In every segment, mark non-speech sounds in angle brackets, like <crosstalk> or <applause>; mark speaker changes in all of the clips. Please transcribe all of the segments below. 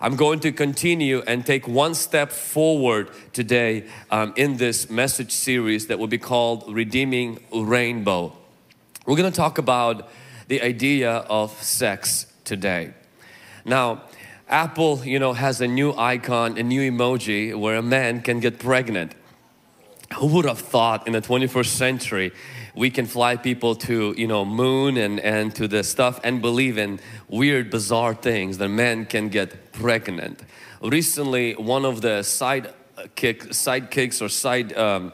Speaker 1: I'm going to continue and take one step forward today um, in this message series that will be called Redeeming Rainbow. We're going to talk about the idea of sex today. Now, Apple, you know, has a new icon, a new emoji where a man can get pregnant. Who would have thought in the 21st century we can fly people to, you know, moon and, and to the stuff and believe in weird, bizarre things that men can get pregnant. Recently, one of the sidekick, sidekicks or side um,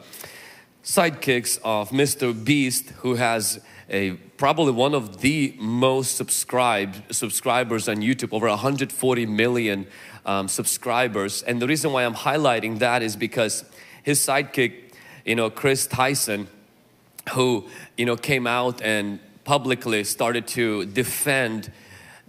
Speaker 1: sidekicks of Mr. Beast, who has a probably one of the most subscribed subscribers on YouTube, over 140 million um, subscribers. And the reason why I'm highlighting that is because his sidekick, you know, Chris Tyson, who you know came out and publicly started to defend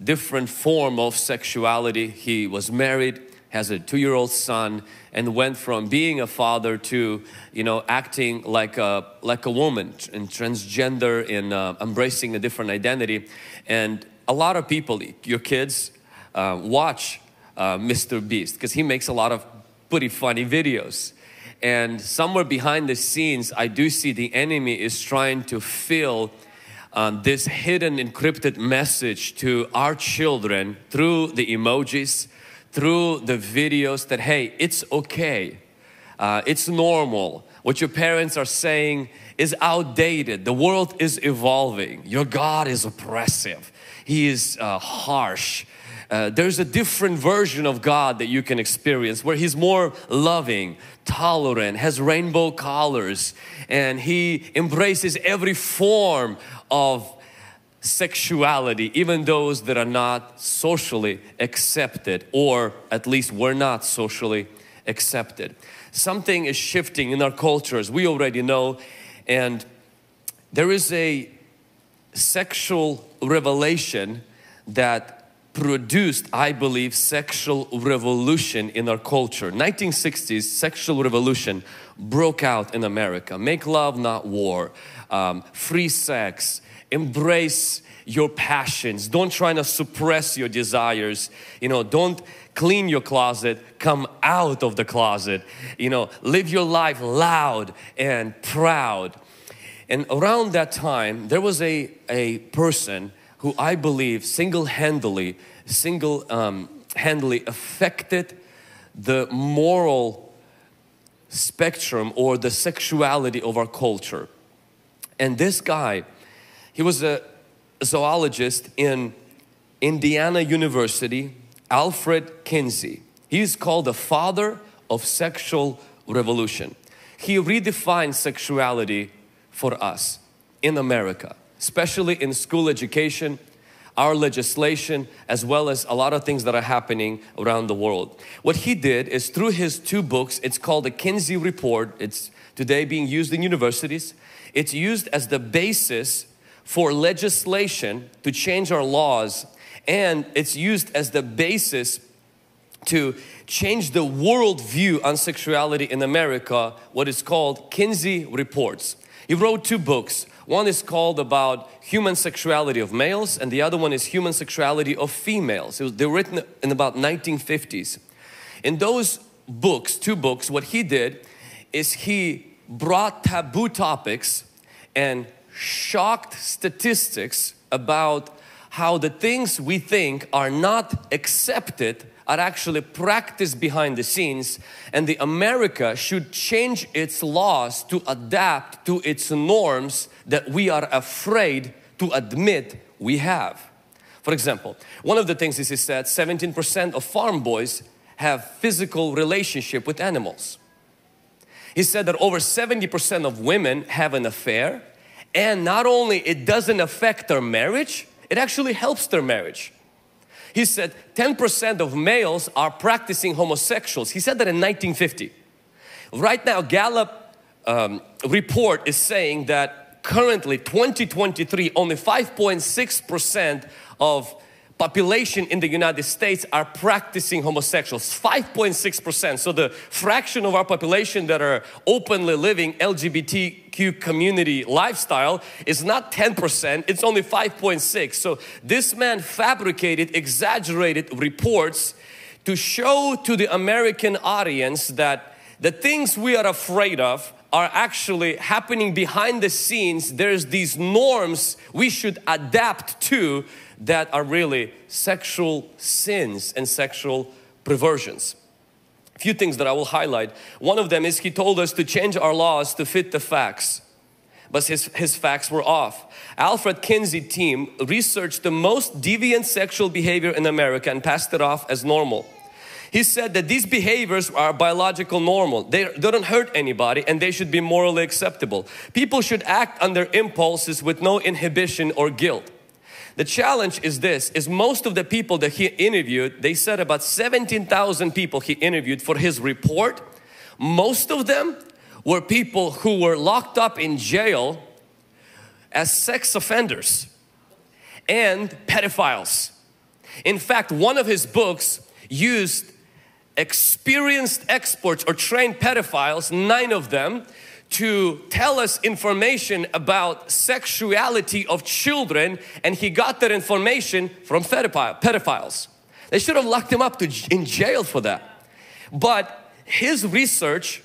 Speaker 1: different form of sexuality. He was married, has a two-year-old son, and went from being a father to you know acting like a like a woman and transgender in uh, embracing a different identity. And a lot of people, your kids, uh, watch uh, Mr. Beast because he makes a lot of pretty funny videos. And somewhere behind the scenes, I do see the enemy is trying to fill um, this hidden encrypted message to our children through the emojis, through the videos that, hey, it's okay, uh, it's normal. What your parents are saying is outdated. The world is evolving. Your God is oppressive, He is uh, harsh. Uh, there's a different version of God that you can experience where He's more loving, tolerant, has rainbow colors, and He embraces every form of sexuality, even those that are not socially accepted, or at least were not socially accepted. Something is shifting in our cultures, we already know, and there is a sexual revelation that produced, I believe, sexual revolution in our culture. 1960s sexual revolution broke out in America. Make love, not war. Um, free sex. Embrace your passions. Don't try to suppress your desires. You know, don't clean your closet. Come out of the closet. You know, live your life loud and proud. And around that time, there was a, a person who I believe single-handedly, single-handedly um, affected the moral spectrum or the sexuality of our culture. And this guy, he was a zoologist in Indiana University, Alfred Kinsey. He's called the father of sexual revolution. He redefined sexuality for us in America especially in school education, our legislation, as well as a lot of things that are happening around the world. What he did is through his two books, it's called the Kinsey Report. It's today being used in universities. It's used as the basis for legislation to change our laws and it's used as the basis to change the world view on sexuality in America, what is called Kinsey Reports. He wrote two books. One is called about human sexuality of males and the other one is human sexuality of females. Was, they were written in about 1950s. In those books, two books, what he did is he brought taboo topics and shocked statistics about how the things we think are not accepted are actually practiced behind the scenes and the America should change its laws to adapt to its norms that we are afraid to admit we have. For example, one of the things is he said 17% of farm boys have physical relationship with animals. He said that over 70% of women have an affair and not only it doesn't affect their marriage, it actually helps their marriage. He said 10% of males are practicing homosexuals. He said that in 1950. Right now Gallup um, report is saying that currently 2023 only 5.6% of population in the United States are practicing homosexuals 5.6% so the fraction of our population that are openly living LGBTQ community lifestyle is not 10% it's only 5.6 so this man fabricated exaggerated reports to show to the American audience that the things we are afraid of are actually happening behind the scenes. There's these norms we should adapt to that are really sexual sins and sexual perversions. A few things that I will highlight. One of them is he told us to change our laws to fit the facts but his, his facts were off. Alfred Kinsey team researched the most deviant sexual behavior in America and passed it off as normal. He said that these behaviors are biological normal. They, they don't hurt anybody and they should be morally acceptable. People should act on their impulses with no inhibition or guilt. The challenge is this, is most of the people that he interviewed, they said about 17,000 people he interviewed for his report, most of them were people who were locked up in jail as sex offenders and pedophiles. In fact, one of his books used experienced experts or trained pedophiles, nine of them, to tell us information about sexuality of children and he got that information from pedophiles. They should have locked him up to, in jail for that. But his research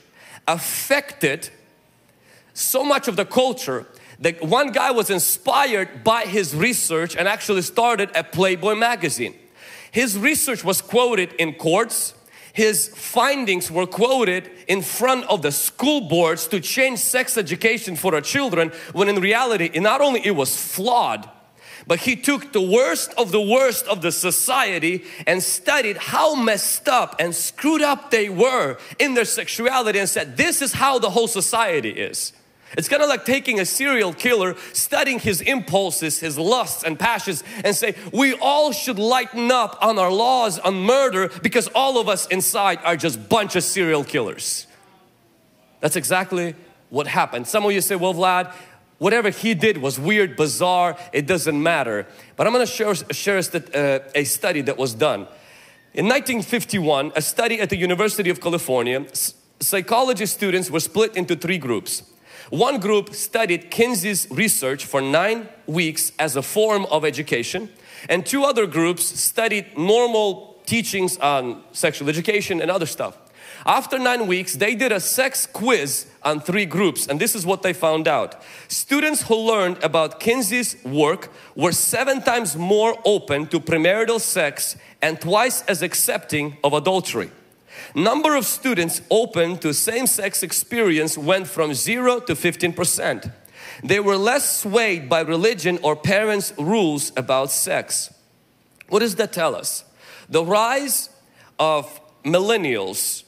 Speaker 1: affected so much of the culture that one guy was inspired by his research and actually started a Playboy magazine. His research was quoted in courts. His findings were quoted in front of the school boards to change sex education for our children when in reality not only it was flawed but he took the worst of the worst of the society and studied how messed up and screwed up they were in their sexuality and said, this is how the whole society is. It's kind of like taking a serial killer, studying his impulses, his lusts and passions and say, we all should lighten up on our laws on murder because all of us inside are just bunch of serial killers. That's exactly what happened. Some of you say, well Vlad, whatever he did was weird, bizarre, it doesn't matter. But I'm going to share, share uh, a study that was done. In 1951, a study at the University of California, psychology students were split into three groups. One group studied Kinsey's research for nine weeks as a form of education, and two other groups studied normal teachings on sexual education and other stuff. After nine weeks, they did a sex quiz on three groups, and this is what they found out. Students who learned about Kinsey's work were seven times more open to premarital sex and twice as accepting of adultery. Number of students open to same-sex experience went from 0 to 15%. They were less swayed by religion or parents' rules about sex. What does that tell us? The rise of millennials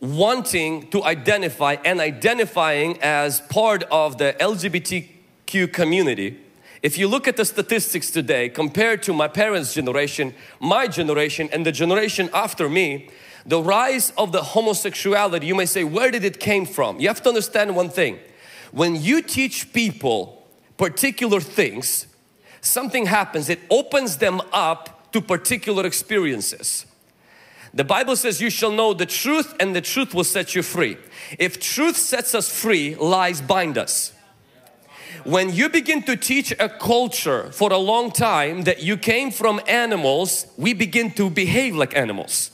Speaker 1: wanting to identify and identifying as part of the LGBTQ community, if you look at the statistics today compared to my parents' generation, my generation and the generation after me, the rise of the homosexuality, you may say, where did it came from? You have to understand one thing. When you teach people particular things, something happens. It opens them up to particular experiences. The Bible says you shall know the truth and the truth will set you free. If truth sets us free, lies bind us. When you begin to teach a culture for a long time that you came from animals, we begin to behave like animals.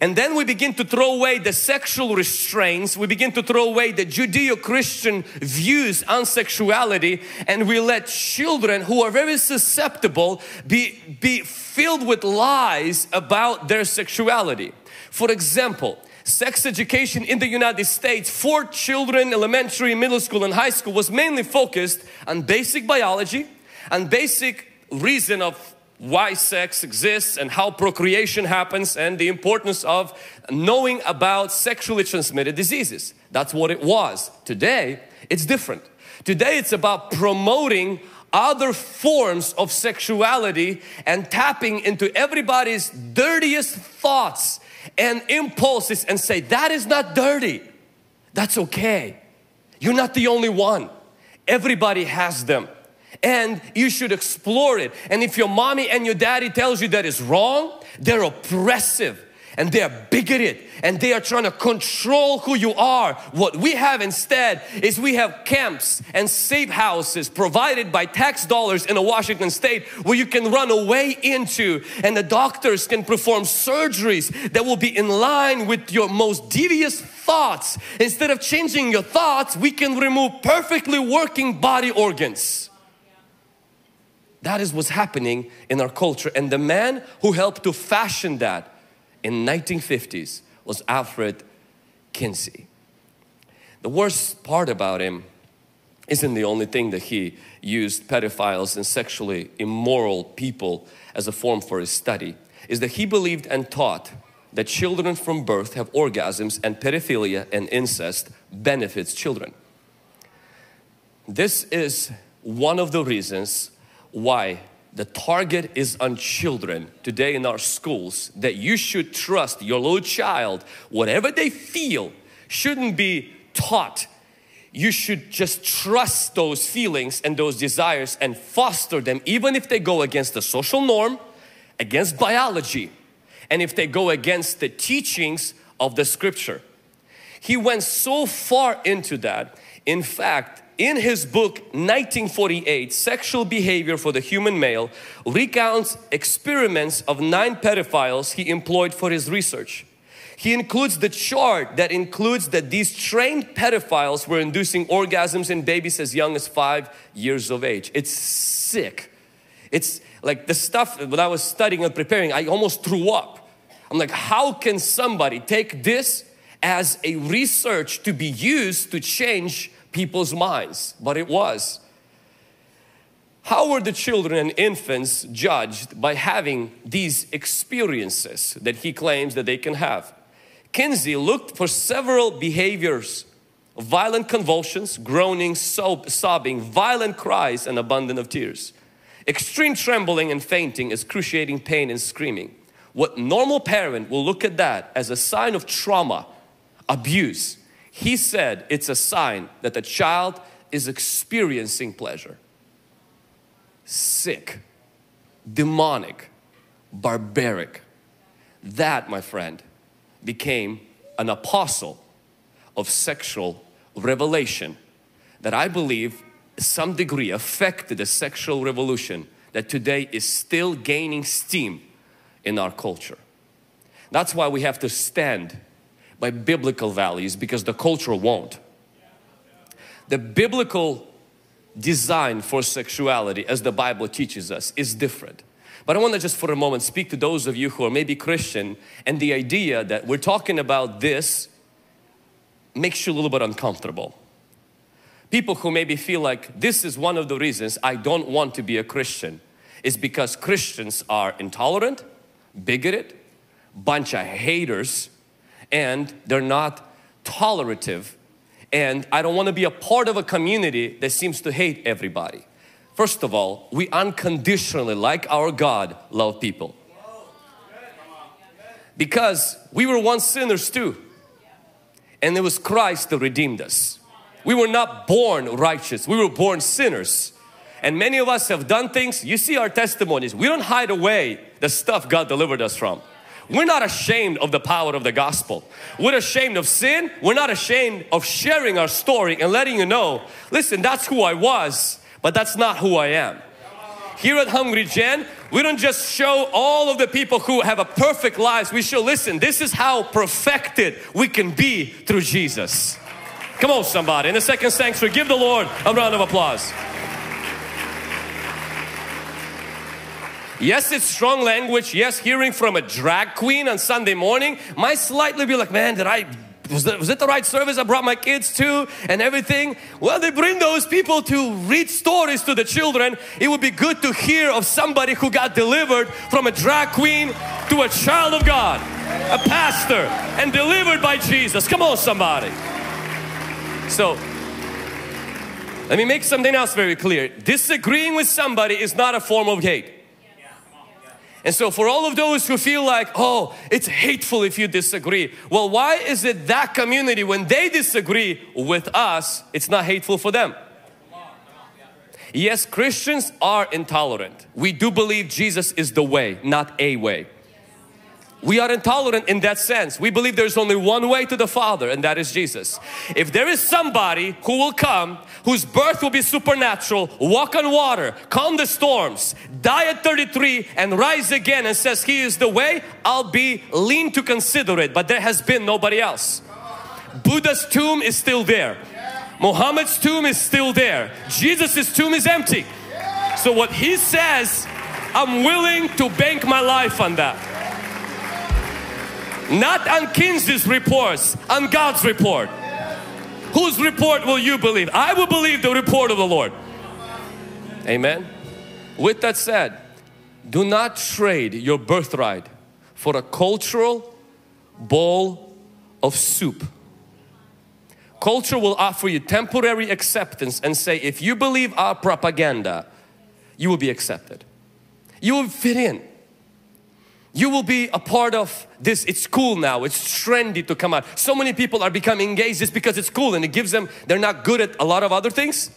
Speaker 1: And then we begin to throw away the sexual restraints, we begin to throw away the Judeo-Christian views on sexuality and we let children who are very susceptible be, be filled with lies about their sexuality. For example, sex education in the United States for children, elementary, middle school and high school was mainly focused on basic biology and basic reason of why sex exists and how procreation happens and the importance of knowing about sexually transmitted diseases. That's what it was. Today, it's different. Today, it's about promoting other forms of sexuality and tapping into everybody's dirtiest thoughts and impulses and say, that is not dirty. That's okay. You're not the only one. Everybody has them and you should explore it. And if your mommy and your daddy tells you that is wrong, they're oppressive and they are bigoted and they are trying to control who you are. What we have instead is we have camps and safe houses provided by tax dollars in a Washington state where you can run away into and the doctors can perform surgeries that will be in line with your most devious thoughts. Instead of changing your thoughts, we can remove perfectly working body organs. That is what's happening in our culture and the man who helped to fashion that in 1950s was Alfred Kinsey. The worst part about him isn't the only thing that he used pedophiles and sexually immoral people as a form for his study is that he believed and taught that children from birth have orgasms and pedophilia and incest benefits children. This is one of the reasons why the target is on children today in our schools that you should trust your little child. Whatever they feel shouldn't be taught. You should just trust those feelings and those desires and foster them even if they go against the social norm against biology and if they go against the teachings of the scripture. He went so far into that. In fact in his book 1948 sexual behavior for the human male recounts experiments of nine pedophiles he employed for his research. He includes the chart that includes that these trained pedophiles were inducing orgasms in babies as young as five years of age. It's sick. It's like the stuff that I was studying and preparing I almost threw up. I'm like how can somebody take this as a research to be used to change people's minds, but it was. How were the children and infants judged by having these experiences that he claims that they can have? Kinsey looked for several behaviors violent convulsions, groaning, sob sobbing, violent cries, and abundance of tears. Extreme trembling and fainting, excruciating pain and screaming. What normal parent will look at that as a sign of trauma, abuse, he said it's a sign that the child is experiencing pleasure. Sick, demonic, barbaric. That, my friend, became an apostle of sexual revelation that I believe some degree affected the sexual revolution that today is still gaining steam in our culture. That's why we have to stand by biblical values because the culture won't. The biblical design for sexuality as the Bible teaches us is different. But I want to just for a moment speak to those of you who are maybe Christian and the idea that we're talking about this makes you a little bit uncomfortable. People who maybe feel like this is one of the reasons I don't want to be a Christian is because Christians are intolerant, bigoted, bunch of haters and they're not tolerative and I don't want to be a part of a community that seems to hate everybody. First of all, we unconditionally, like our God, love people. Because we were once sinners too. And it was Christ that redeemed us. We were not born righteous, we were born sinners. And many of us have done things, you see our testimonies, we don't hide away the stuff God delivered us from. We're not ashamed of the power of the gospel. We're ashamed of sin. We're not ashamed of sharing our story and letting you know, listen, that's who I was, but that's not who I am. Here at Hungry Gen, we don't just show all of the people who have a perfect lives. We show, listen, this is how perfected we can be through Jesus. Come on somebody. In the second sanctuary, give the Lord a round of applause. Yes, it's strong language. Yes, hearing from a drag queen on Sunday morning might slightly be like, man, did I was, that, was it the right service I brought my kids to and everything? Well, they bring those people to read stories to the children. It would be good to hear of somebody who got delivered from a drag queen to a child of God, a pastor, and delivered by Jesus. Come on, somebody. So, let me make something else very clear. Disagreeing with somebody is not a form of hate. And so for all of those who feel like, oh, it's hateful if you disagree. Well, why is it that community, when they disagree with us, it's not hateful for them? Yes, Christians are intolerant. We do believe Jesus is the way, not a way. We are intolerant in that sense. We believe there's only one way to the Father and that is Jesus. If there is somebody who will come whose birth will be supernatural, walk on water, calm the storms, die at 33 and rise again and says He is the way, I'll be lean to consider it. But there has been nobody else. Buddha's tomb is still there. Muhammad's tomb is still there. Jesus' tomb is empty. So what he says, I'm willing to bank my life on that. Not on Kinsey's reports, on God's report. Whose report will you believe? I will believe the report of the Lord. Amen. With that said, do not trade your birthright for a cultural bowl of soup. Culture will offer you temporary acceptance and say, if you believe our propaganda, you will be accepted. You will fit in you will be a part of this. It's cool now. It's trendy to come out. So many people are becoming engaged just because it's cool and it gives them, they're not good at a lot of other things.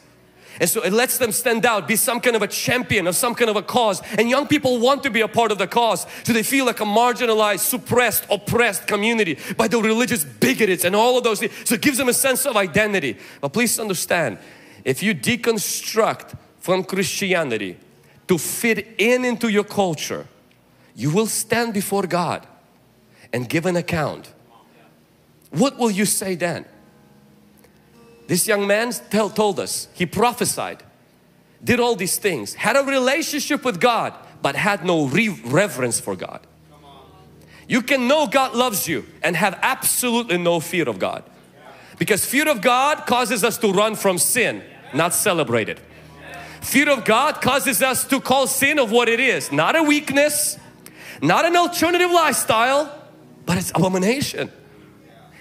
Speaker 1: And so it lets them stand out, be some kind of a champion of some kind of a cause. And young people want to be a part of the cause. So they feel like a marginalized, suppressed, oppressed community by the religious bigots and all of those things. So it gives them a sense of identity. But please understand, if you deconstruct from Christianity to fit in into your culture, you will stand before God and give an account. What will you say then? This young man tell, told us, he prophesied, did all these things, had a relationship with God, but had no reverence for God. You can know God loves you and have absolutely no fear of God. Because fear of God causes us to run from sin, not celebrate it. Fear of God causes us to call sin of what it is, not a weakness, not an alternative lifestyle, but it's abomination.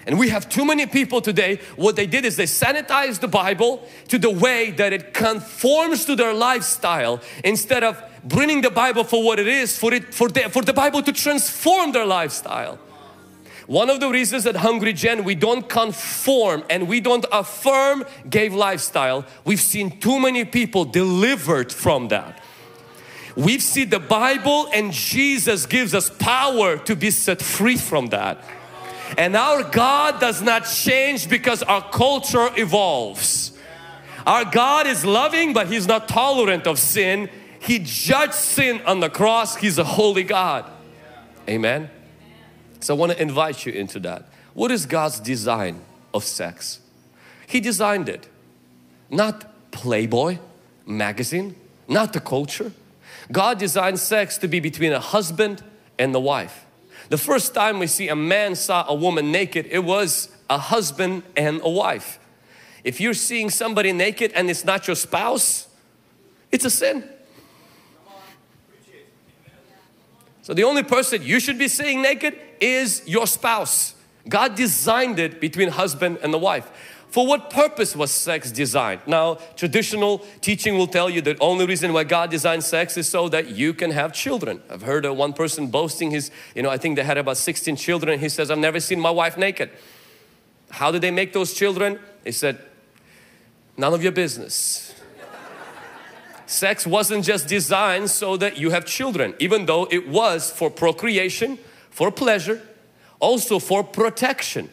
Speaker 1: And we have too many people today, what they did is they sanitized the Bible to the way that it conforms to their lifestyle instead of bringing the Bible for what it is, for, it, for, the, for the Bible to transform their lifestyle. One of the reasons that Hungry Gen we don't conform and we don't affirm gave lifestyle, we've seen too many people delivered from that. We've seen the Bible and Jesus gives us power to be set free from that. And our God does not change because our culture evolves. Our God is loving but He's not tolerant of sin. He judged sin on the cross. He's a holy God. Amen. So I want to invite you into that. What is God's design of sex? He designed it. Not Playboy magazine, not the culture. God designed sex to be between a husband and the wife. The first time we see a man saw a woman naked, it was a husband and a wife. If you're seeing somebody naked and it's not your spouse, it's a sin. So the only person you should be seeing naked is your spouse. God designed it between husband and the wife. For what purpose was sex designed? Now, traditional teaching will tell you that only reason why God designed sex is so that you can have children. I've heard of one person boasting his, you know, I think they had about 16 children. He says, I've never seen my wife naked. How did they make those children? He said, none of your business. sex wasn't just designed so that you have children, even though it was for procreation, for pleasure, also for protection.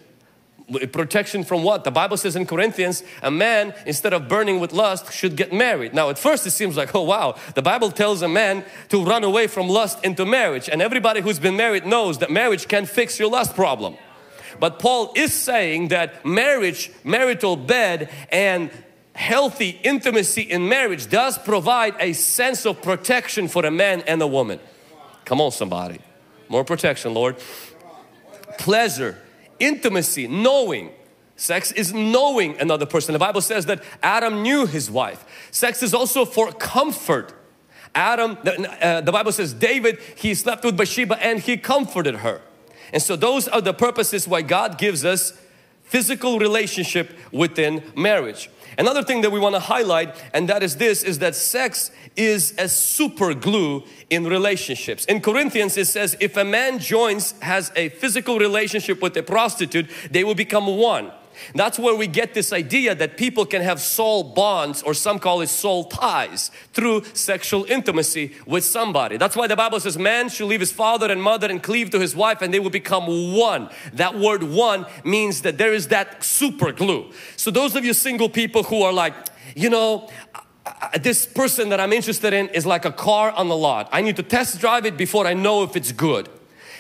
Speaker 1: Protection from what? The Bible says in Corinthians, a man instead of burning with lust should get married. Now at first it seems like, oh wow, the Bible tells a man to run away from lust into marriage. And everybody who's been married knows that marriage can fix your lust problem. But Paul is saying that marriage, marital bed and healthy intimacy in marriage does provide a sense of protection for a man and a woman. Come on somebody. More protection Lord. Pleasure intimacy, knowing. Sex is knowing another person. The Bible says that Adam knew his wife. Sex is also for comfort. Adam, the, uh, the Bible says David, he slept with Bathsheba and he comforted her. And so those are the purposes why God gives us physical relationship within marriage. Another thing that we want to highlight and that is this is that sex is a super glue in relationships. In Corinthians it says if a man joins has a physical relationship with a prostitute they will become one. That's where we get this idea that people can have soul bonds or some call it soul ties through sexual intimacy with somebody. That's why the Bible says man should leave his father and mother and cleave to his wife and they will become one. That word one means that there is that super glue. So those of you single people who are like, you know, this person that I'm interested in is like a car on the lot. I need to test drive it before I know if it's good.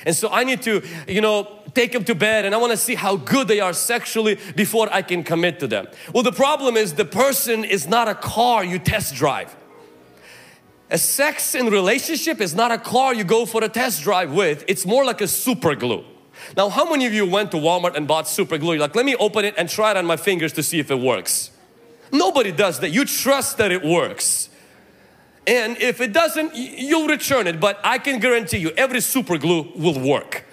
Speaker 1: And so I need to, you know, take them to bed and I want to see how good they are sexually before I can commit to them. Well, the problem is the person is not a car you test drive. A sex in relationship is not a car you go for a test drive with. It's more like a super glue. Now, how many of you went to Walmart and bought super glue? You're like, let me open it and try it on my fingers to see if it works. Nobody does that. You trust that it works. And if it doesn't, you'll return it. But I can guarantee you every super glue will work.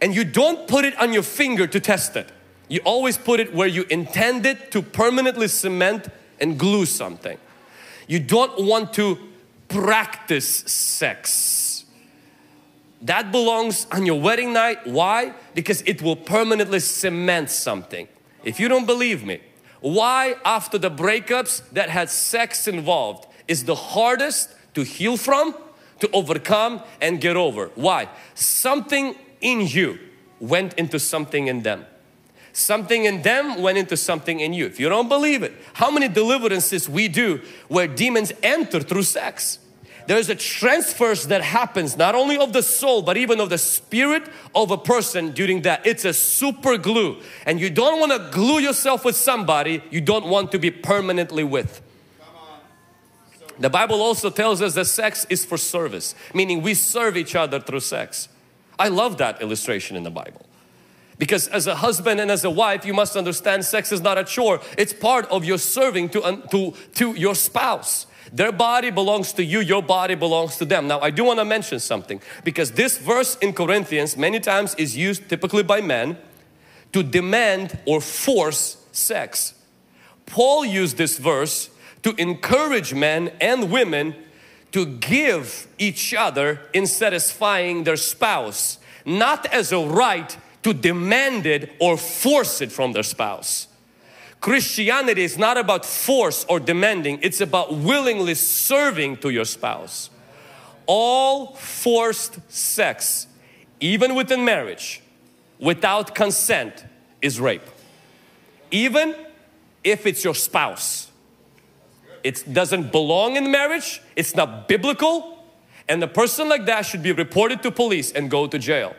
Speaker 1: And you don't put it on your finger to test it. You always put it where you intend it to permanently cement and glue something. You don't want to practice sex. That belongs on your wedding night. Why? Because it will permanently cement something. If you don't believe me, why after the breakups that had sex involved is the hardest to heal from, to overcome and get over. Why? Something in you went into something in them. Something in them went into something in you. If you don't believe it, how many deliverances we do where demons enter through sex? There's a transfers that happens not only of the soul but even of the spirit of a person during that. It's a super glue and you don't want to glue yourself with somebody you don't want to be permanently with. The Bible also tells us that sex is for service, meaning we serve each other through sex. I love that illustration in the Bible. Because as a husband and as a wife, you must understand sex is not a chore. It's part of your serving to, to, to your spouse. Their body belongs to you, your body belongs to them. Now, I do want to mention something because this verse in Corinthians many times is used typically by men to demand or force sex. Paul used this verse to encourage men and women to give each other in satisfying their spouse, not as a right to demand it or force it from their spouse. Christianity is not about force or demanding, it's about willingly serving to your spouse. All forced sex, even within marriage, without consent, is rape. Even if it's your spouse. It doesn't belong in marriage, it's not biblical, and a person like that should be reported to police and go to jail.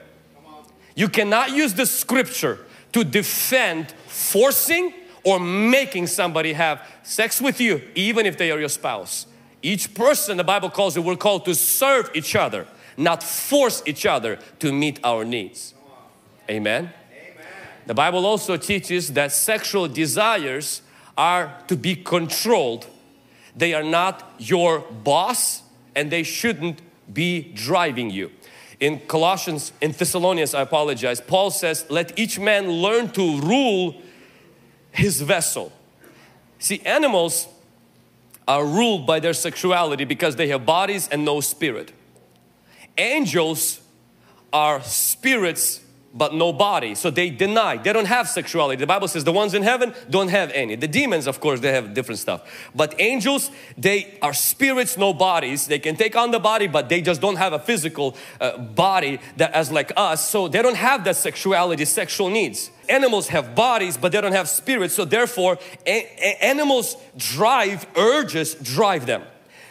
Speaker 1: You cannot use the scripture to defend forcing or making somebody have sex with you, even if they are your spouse. Each person, the Bible calls it, we're called to serve each other, not force each other to meet our needs. Amen. Amen. The Bible also teaches that sexual desires are to be controlled they are not your boss and they shouldn't be driving you. In Colossians, in Thessalonians, I apologize, Paul says, let each man learn to rule his vessel. See, animals are ruled by their sexuality because they have bodies and no spirit. Angels are spirits but no body. So they deny, they don't have sexuality. The Bible says the ones in heaven don't have any. The demons, of course, they have different stuff. But angels, they are spirits, no bodies. They can take on the body, but they just don't have a physical uh, body that as like us. So they don't have that sexuality, sexual needs. Animals have bodies, but they don't have spirits. So therefore, animals drive, urges drive them.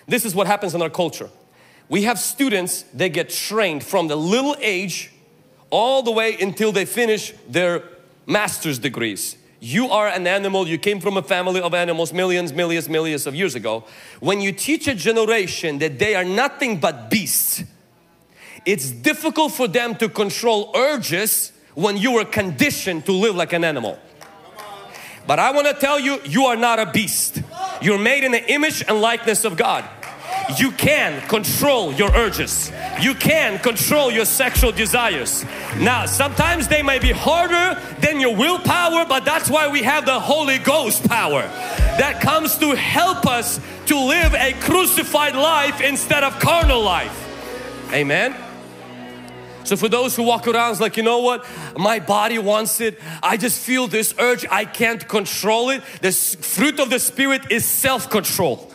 Speaker 1: This is what happens in our culture. We have students, they get trained from the little age all the way until they finish their master's degrees. You are an animal, you came from a family of animals millions, millions, millions of years ago. When you teach a generation that they are nothing but beasts, it's difficult for them to control urges when you were conditioned to live like an animal. But I want to tell you, you are not a beast. You're made in the image and likeness of God you can control your urges. You can control your sexual desires. Now, sometimes they may be harder than your willpower, but that's why we have the Holy Ghost power that comes to help us to live a crucified life instead of carnal life. Amen. So for those who walk around like, you know what, my body wants it, I just feel this urge, I can't control it. The fruit of the Spirit is self-control.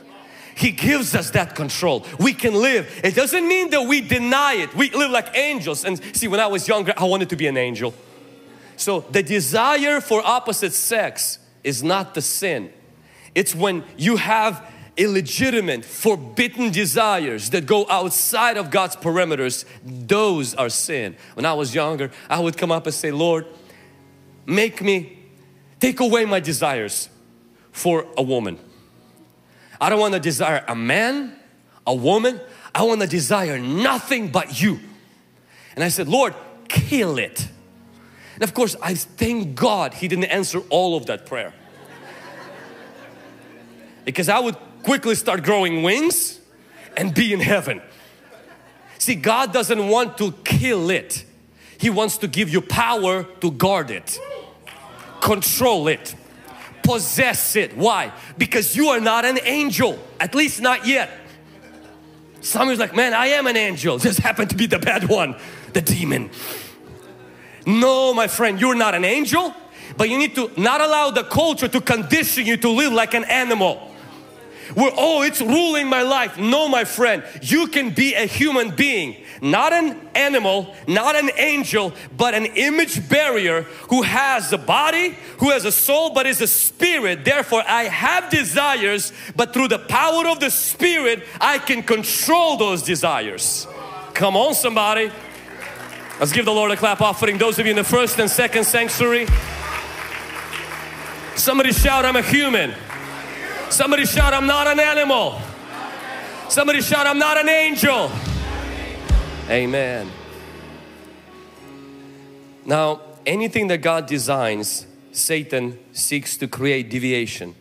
Speaker 1: He gives us that control. We can live. It doesn't mean that we deny it. We live like angels. And see, when I was younger, I wanted to be an angel. So the desire for opposite sex is not the sin. It's when you have illegitimate, forbidden desires that go outside of God's perimeters, those are sin. When I was younger, I would come up and say, Lord, make me, take away my desires for a woman. I don't want to desire a man, a woman. I want to desire nothing but you. And I said, Lord, kill it. And of course, I thank God He didn't answer all of that prayer. because I would quickly start growing wings and be in heaven. See, God doesn't want to kill it. He wants to give you power to guard it, control it, possess it. Why? Because you are not an angel, at least not yet. Some is like, man, I am an angel. <laughs> Just happen to be the bad one, the demon. No, my friend, you're not an angel, but you need to not allow the culture to condition you to live like an animal where oh it's ruling my life no my friend you can be a human being not an animal not an angel but an image bearer who has a body who has a soul but is a spirit. Therefore I have desires but through the power of the spirit I can control those desires. Come on somebody. Let's give the Lord a clap offering. Those of you in the first and second sanctuary. Somebody shout I'm a human. Somebody shout, I'm not an animal. Somebody shout, I'm not an angel. Amen. Now, anything that God designs, Satan seeks to create deviation,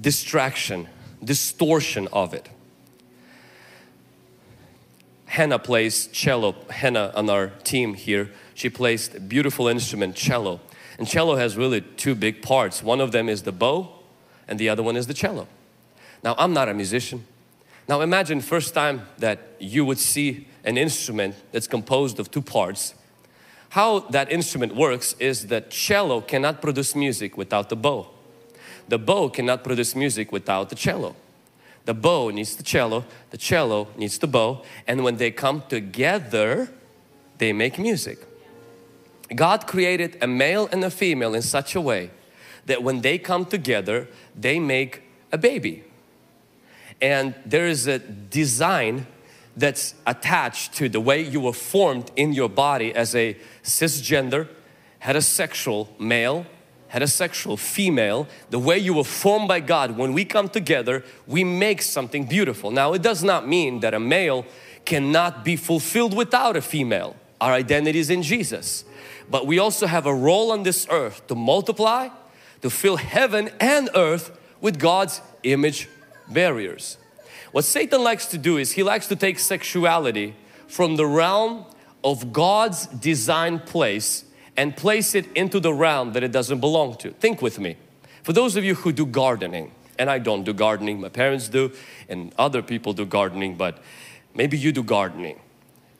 Speaker 1: distraction, distortion of it. Hannah plays cello. Hannah on our team here, she plays a beautiful instrument, cello. And cello has really two big parts. One of them is the bow and the other one is the cello. Now I'm not a musician. Now imagine first time that you would see an instrument that's composed of two parts. How that instrument works is that cello cannot produce music without the bow. The bow cannot produce music without the cello. The bow needs the cello, the cello needs the bow, and when they come together, they make music. God created a male and a female in such a way that when they come together, they make a baby. And there is a design that's attached to the way you were formed in your body as a cisgender, heterosexual male, heterosexual female, the way you were formed by God, when we come together, we make something beautiful. Now, it does not mean that a male cannot be fulfilled without a female. Our identity is in Jesus. But we also have a role on this earth to multiply, to fill heaven and earth with God's image bearers. What Satan likes to do is he likes to take sexuality from the realm of God's design place and place it into the realm that it doesn't belong to. Think with me. For those of you who do gardening, and I don't do gardening, my parents do, and other people do gardening, but maybe you do gardening.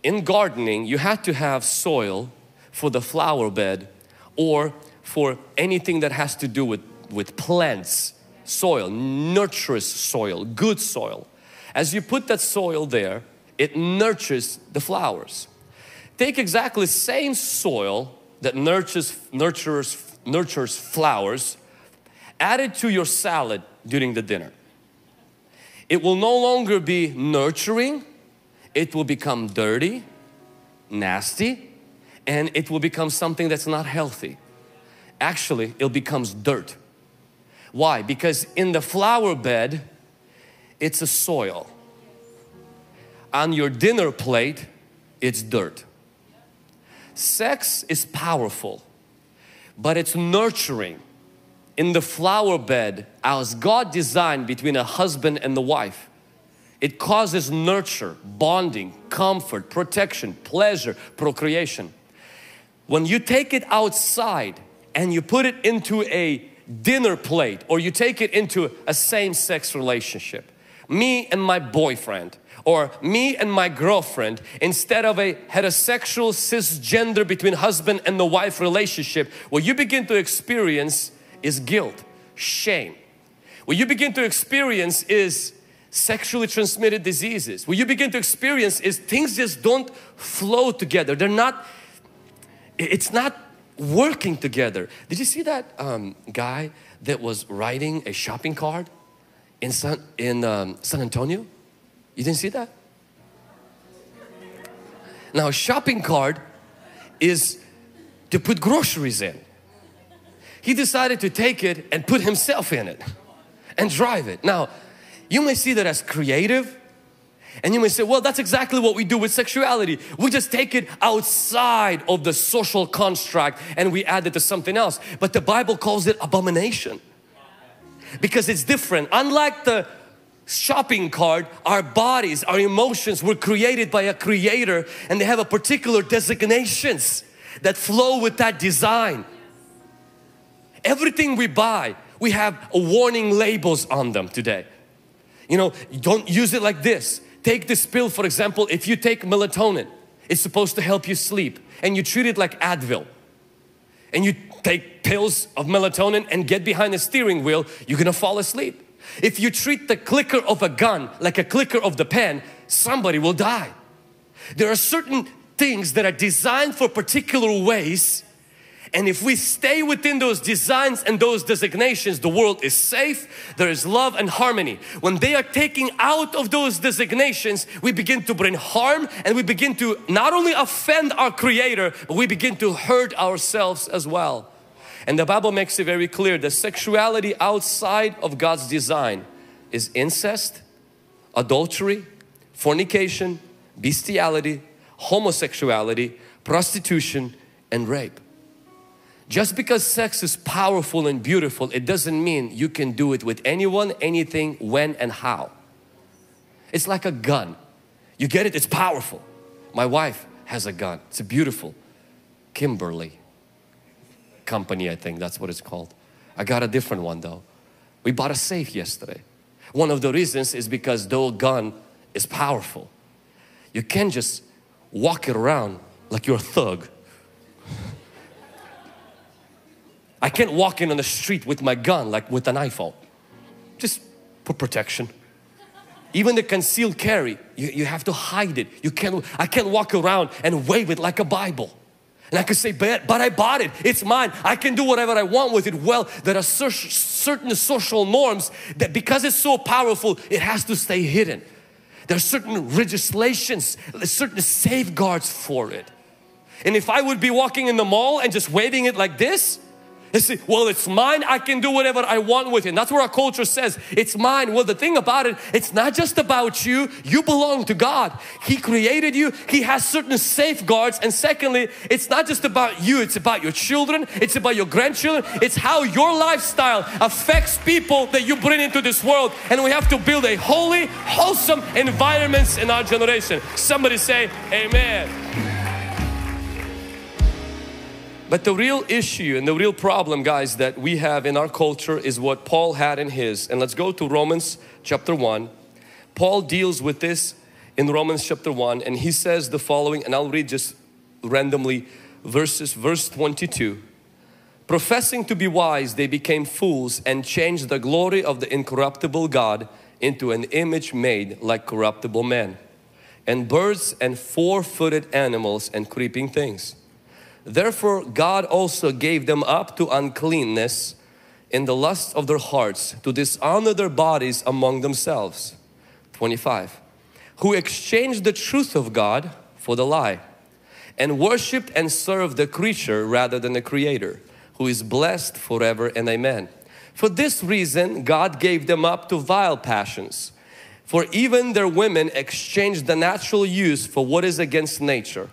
Speaker 1: In gardening, you have to have soil for the flower bed or for anything that has to do with, with plants, soil, nurturous soil, good soil. As you put that soil there, it nurtures the flowers. Take exactly the same soil that nurtures, nurtures, nurtures flowers, add it to your salad during the dinner. It will no longer be nurturing, it will become dirty, nasty, and it will become something that's not healthy actually it becomes dirt. Why? Because in the flower bed, it's a soil. On your dinner plate, it's dirt. Sex is powerful, but it's nurturing. In the flower bed, as God designed between a husband and the wife, it causes nurture, bonding, comfort, protection, pleasure, procreation. When you take it outside, and you put it into a dinner plate or you take it into a same-sex relationship. Me and my boyfriend or me and my girlfriend instead of a heterosexual cisgender between husband and the wife relationship what you begin to experience is guilt shame. What you begin to experience is sexually transmitted diseases. What you begin to experience is things just don't flow together. They're not it's not working together did you see that um, guy that was riding a shopping cart in San, in um, San Antonio you didn't see that? Now, a shopping cart is to put groceries in. He decided to take it and put himself in it and drive it. Now, you may see that as creative and you may say, well, that's exactly what we do with sexuality. We just take it outside of the social construct and we add it to something else. But the Bible calls it abomination because it's different. Unlike the shopping cart, our bodies, our emotions were created by a creator and they have a particular designations that flow with that design. Everything we buy, we have warning labels on them today. You know, don't use it like this. Take this pill for example, if you take melatonin, it's supposed to help you sleep and you treat it like Advil and you take pills of melatonin and get behind the steering wheel, you're gonna fall asleep. If you treat the clicker of a gun like a clicker of the pen, somebody will die. There are certain things that are designed for particular ways and if we stay within those designs and those designations, the world is safe, there is love and harmony. When they are taking out of those designations, we begin to bring harm and we begin to not only offend our Creator, but we begin to hurt ourselves as well. And the Bible makes it very clear that sexuality outside of God's design is incest, adultery, fornication, bestiality, homosexuality, prostitution and rape. Just because sex is powerful and beautiful, it doesn't mean you can do it with anyone, anything, when and how. It's like a gun. You get it? It's powerful. My wife has a gun. It's a beautiful Kimberly company, I think that's what it's called. I got a different one though. We bought a safe yesterday. One of the reasons is because the gun is powerful. You can't just walk it around like you're a thug. I can't walk in on the street with my gun like with an iPhone. Just for protection. Even the concealed carry, you, you have to hide it. You can't, I can't walk around and wave it like a Bible. And I could say, but, but I bought it, it's mine, I can do whatever I want with it. Well, there are certain social norms that because it's so powerful, it has to stay hidden. There are certain legislations, certain safeguards for it. And if I would be walking in the mall and just waving it like this, they say, well, it's mine. I can do whatever I want with it. And that's what our culture says. It's mine. Well, the thing about it, it's not just about you. You belong to God. He created you. He has certain safeguards. And secondly, it's not just about you. It's about your children. It's about your grandchildren. It's how your lifestyle affects people that you bring into this world. And we have to build a holy, wholesome environments in our generation. Somebody say, Amen. But the real issue and the real problem guys that we have in our culture is what Paul had in his. And let's go to Romans chapter 1. Paul deals with this in Romans chapter 1 and he says the following and I'll read just randomly verses verse 22 professing to be wise they became fools and changed the glory of the incorruptible God into an image made like corruptible men and birds and four-footed animals and creeping things Therefore God also gave them up to uncleanness in the lust of their hearts to dishonor their bodies among themselves. 25. Who exchanged the truth of God for the lie and worshiped and served the creature rather than the creator who is blessed forever and amen. For this reason God gave them up to vile passions. For even their women exchanged the natural use for what is against nature.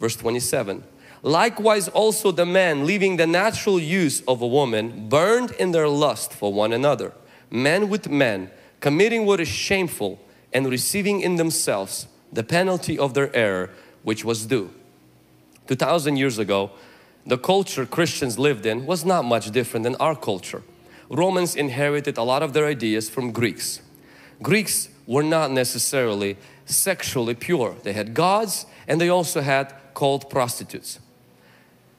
Speaker 1: Verse 27 Likewise also the men leaving the natural use of a woman burned in their lust for one another, men with men, committing what is shameful and receiving in themselves the penalty of their error which was due. 2000 years ago, the culture Christians lived in was not much different than our culture. Romans inherited a lot of their ideas from Greeks. Greeks were not necessarily sexually pure. They had gods and they also had called prostitutes.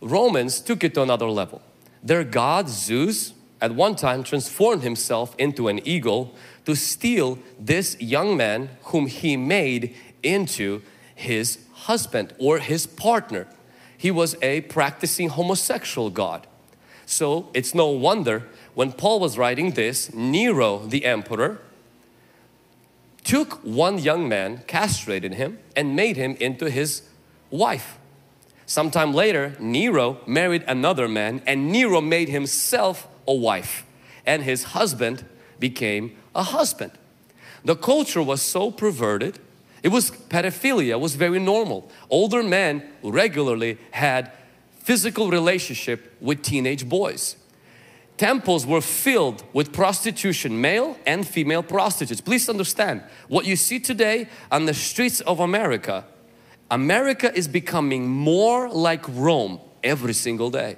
Speaker 1: Romans took it to another level. Their god Zeus at one time transformed himself into an eagle to steal this young man whom he made into his husband or his partner. He was a practicing homosexual god. So it's no wonder when Paul was writing this, Nero the emperor took one young man, castrated him, and made him into his wife. Sometime later, Nero married another man, and Nero made himself a wife, and his husband became a husband. The culture was so perverted, it was pedophilia was very normal. Older men regularly had physical relationship with teenage boys temples were filled with prostitution, male and female prostitutes. Please understand, what you see today on the streets of America, America is becoming more like Rome every single day.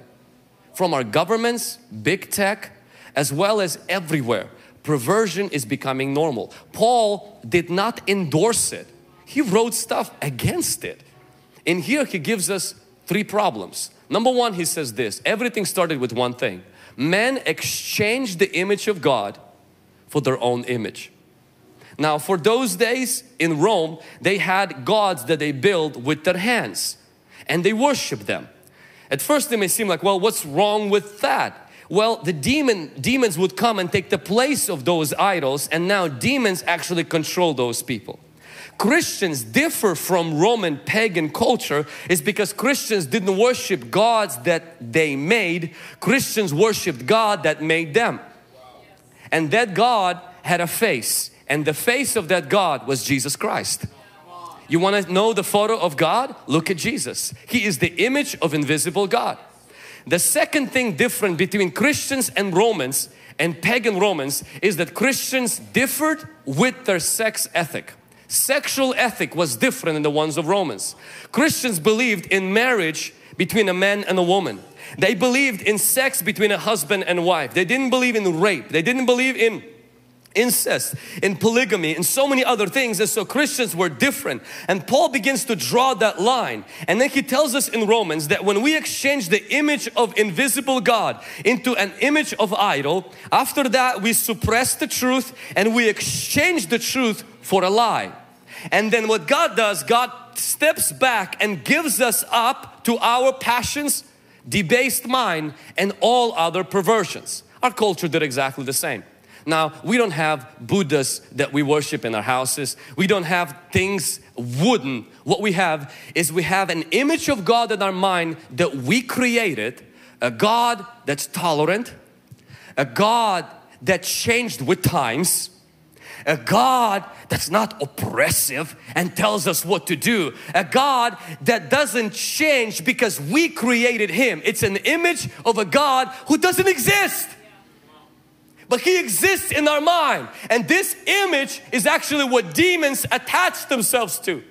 Speaker 1: From our governments, big tech, as well as everywhere, perversion is becoming normal. Paul did not endorse it. He wrote stuff against it. And here he gives us three problems. Number one, he says this, everything started with one thing men exchanged the image of God for their own image. Now for those days in Rome, they had gods that they built with their hands and they worshiped them. At first it may seem like, well, what's wrong with that? Well, the demon, demons would come and take the place of those idols and now demons actually control those people. Christians differ from Roman pagan culture is because Christians didn't worship gods that they made. Christians worshiped God that made them. And that God had a face and the face of that God was Jesus Christ. You want to know the photo of God? Look at Jesus. He is the image of invisible God. The second thing different between Christians and Romans and pagan Romans is that Christians differed with their sex ethic. Sexual ethic was different than the ones of Romans. Christians believed in marriage between a man and a woman. They believed in sex between a husband and wife. They didn't believe in rape. They didn't believe in incest, in polygamy, and so many other things. And so Christians were different. And Paul begins to draw that line. And then he tells us in Romans that when we exchange the image of invisible God into an image of idol, after that we suppress the truth and we exchange the truth for a lie. And then what God does, God steps back and gives us up to our passions, debased mind and all other perversions. Our culture did exactly the same. Now, we don't have Buddhas that we worship in our houses. We don't have things wooden. What we have is we have an image of God in our mind that we created, a God that's tolerant, a God that changed with times, a God that's not oppressive and tells us what to do. A God that doesn't change because we created Him. It's an image of a God who doesn't exist. But He exists in our mind. And this image is actually what demons attach themselves to.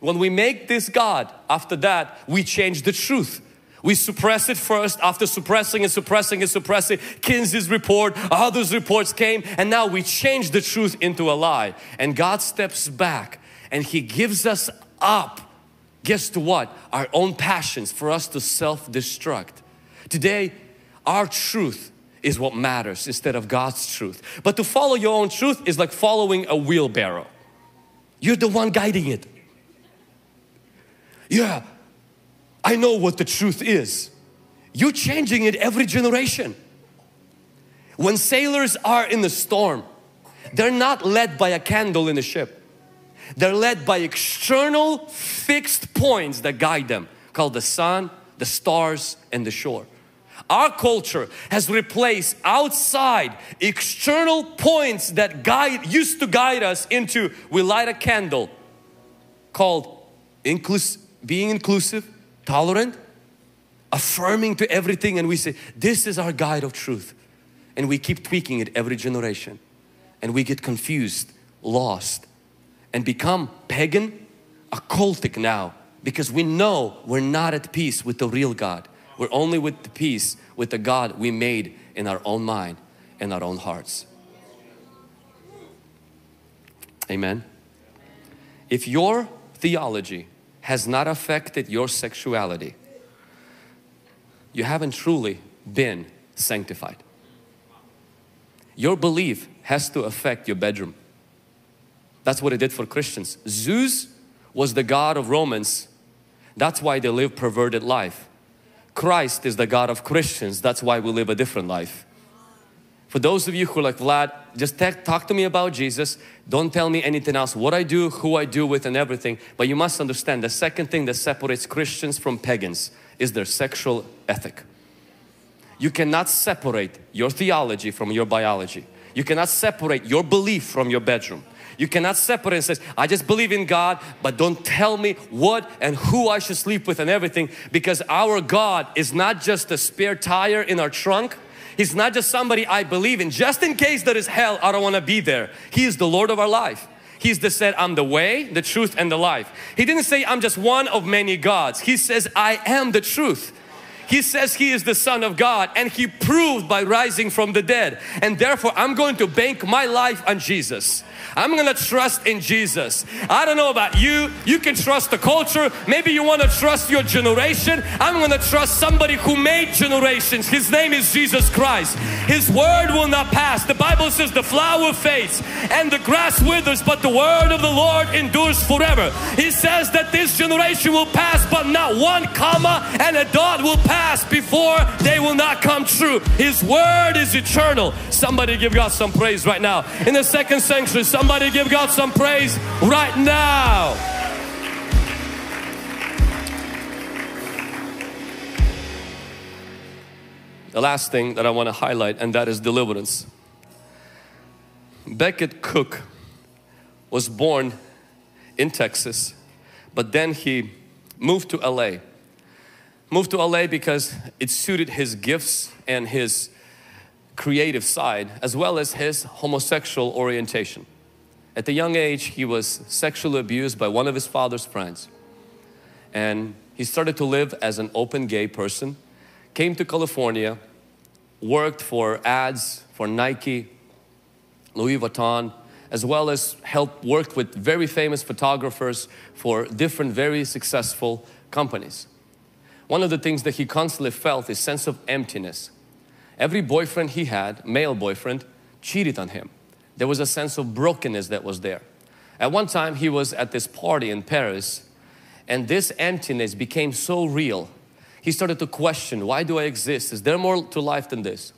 Speaker 1: When we make this God, after that, we change the truth. We suppress it first, after suppressing and suppressing and suppressing, Kinsey's report, others reports came, and now we change the truth into a lie. And God steps back and He gives us up. Guess to what? Our own passions for us to self-destruct. Today, our truth is what matters instead of God's truth. But to follow your own truth is like following a wheelbarrow. You're the one guiding it. Yeah, I know what the truth is. You're changing it every generation. When sailors are in the storm, they're not led by a candle in the ship. They're led by external fixed points that guide them called the sun, the stars and the shore. Our culture has replaced outside external points that guide used to guide us into we light a candle called inclus being inclusive, tolerant, affirming to everything and we say this is our guide of truth and we keep tweaking it every generation and we get confused, lost and become pagan, occultic now because we know we're not at peace with the real God. We're only with the peace with the God we made in our own mind and our own hearts. Amen. If your theology has not affected your sexuality, you haven't truly been sanctified. Your belief has to affect your bedroom. That's what it did for Christians. Zeus was the God of Romans. That's why they live perverted life. Christ is the God of Christians. That's why we live a different life. For those of you who are like, Vlad, just talk to me about Jesus. Don't tell me anything else. What I do, who I do with and everything. But you must understand the second thing that separates Christians from pagans is their sexual ethic. You cannot separate your theology from your biology. You cannot separate your belief from your bedroom. You cannot separate and say, I just believe in God, but don't tell me what and who I should sleep with and everything because our God is not just a spare tire in our trunk. He's not just somebody I believe in. Just in case there is hell, I don't want to be there. He is the Lord of our life. He's the said, I'm the way, the truth and the life. He didn't say I'm just one of many gods. He says I am the truth. He says He is the Son of God and He proved by rising from the dead. And therefore I'm going to bank my life on Jesus. I'm gonna trust in Jesus. I don't know about you, you can trust the culture, maybe you want to trust your generation. I'm gonna trust somebody who made generations. His name is Jesus Christ. His word will not pass. The Bible says the flower fades and the grass withers, but the word of the Lord endures forever. He says that this generation will pass, but not one comma and a dot will pass before they will not come true. His word is eternal. Somebody give God some praise right now. In the second century, Somebody give God some praise right now. The last thing that I want to highlight and that is deliverance. Becket Cook was born in Texas but then he moved to LA. Moved to LA because it suited his gifts and his creative side as well as his homosexual orientation. At a young age, he was sexually abused by one of his father's friends. And he started to live as an open gay person, came to California, worked for ads for Nike, Louis Vuitton, as well as helped work with very famous photographers for different very successful companies. One of the things that he constantly felt is sense of emptiness. Every boyfriend he had, male boyfriend, cheated on him there was a sense of brokenness that was there. At one time, he was at this party in Paris, and this emptiness became so real. He started to question why do I exist? Is there more to life than this?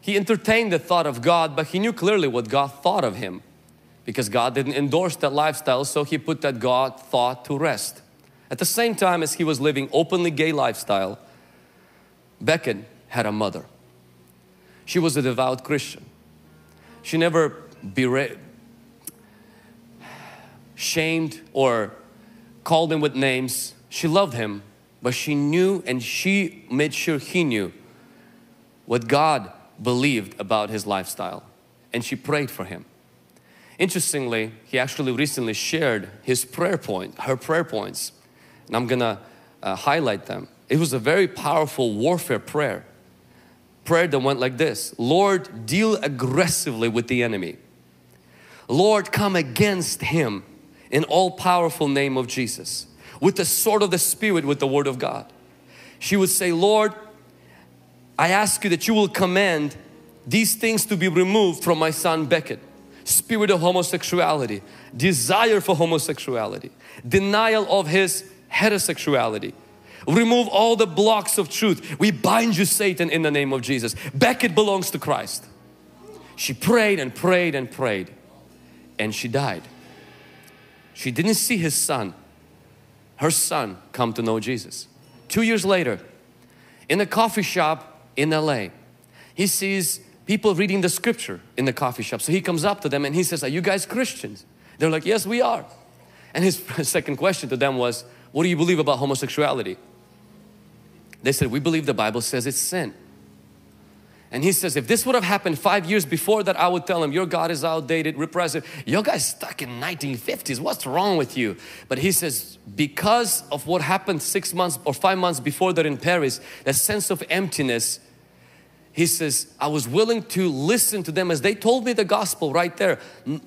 Speaker 1: He entertained the thought of God, but he knew clearly what God thought of him because God didn't endorse that lifestyle, so he put that God thought to rest. At the same time as he was living openly gay lifestyle, Becket had a mother. She was a devout Christian. She never bera- shamed or called him with names. She loved him, but she knew and she made sure he knew what God believed about his lifestyle. And she prayed for him. Interestingly, he actually recently shared his prayer point, her prayer points, and I'm gonna uh, highlight them. It was a very powerful warfare prayer prayer that went like this Lord, deal aggressively with the enemy. Lord, come against him in all powerful name of Jesus with the sword of the Spirit, with the Word of God. She would say, Lord, I ask you that you will command these things to be removed from my son Becket. Spirit of homosexuality, desire for homosexuality, denial of his heterosexuality, Remove all the blocks of truth. We bind you Satan in the name of Jesus. Becket belongs to Christ. She prayed and prayed and prayed and she died. She didn't see his son, her son come to know Jesus. Two years later, in a coffee shop in LA, he sees people reading the scripture in the coffee shop. So he comes up to them and he says, are you guys Christians? They're like, yes, we are. And his <laughs> second question to them was, what do you believe about homosexuality? They said, we believe the Bible says it's sin. And he says, if this would have happened five years before that, I would tell him, your God is outdated, repressive. Your guy's stuck in 1950s. What's wrong with you? But he says, because of what happened six months or five months before that in Paris, that sense of emptiness, he says, I was willing to listen to them as they told me the gospel right there.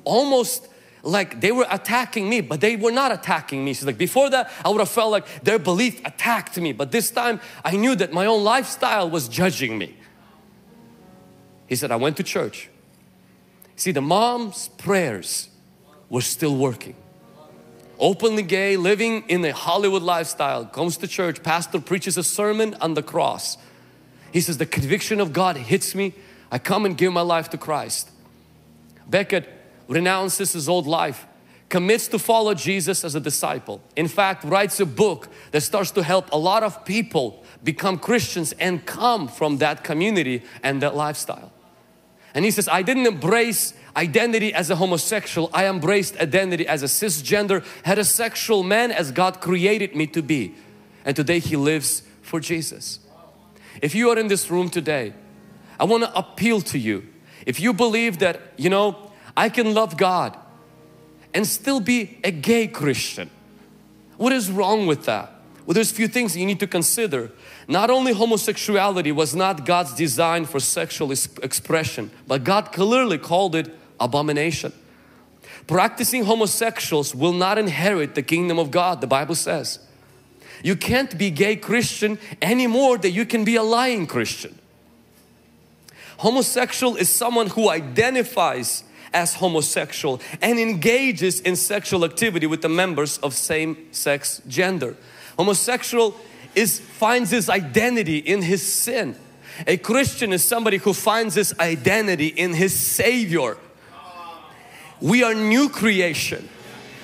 Speaker 1: Almost like they were attacking me, but they were not attacking me. She's like, before that, I would have felt like their belief attacked me, but this time I knew that my own lifestyle was judging me. He said, I went to church. See, the mom's prayers were still working. Openly gay, living in a Hollywood lifestyle, comes to church, pastor preaches a sermon on the cross. He says, the conviction of God hits me. I come and give my life to Christ. Becket renounces his old life, commits to follow Jesus as a disciple. In fact, writes a book that starts to help a lot of people become Christians and come from that community and that lifestyle. And he says, I didn't embrace identity as a homosexual, I embraced identity as a cisgender, heterosexual man as God created me to be. And today he lives for Jesus. If you are in this room today, I want to appeal to you. If you believe that, you know, I can love God and still be a gay Christian. What is wrong with that? Well, there's a few things you need to consider. Not only homosexuality was not God's design for sexual expression, but God clearly called it abomination. Practicing homosexuals will not inherit the kingdom of God, the Bible says. You can't be gay Christian any more than you can be a lying Christian. Homosexual is someone who identifies as homosexual and engages in sexual activity with the members of same-sex gender. Homosexual is finds his identity in his sin. A Christian is somebody who finds his identity in his Savior. We are new creation.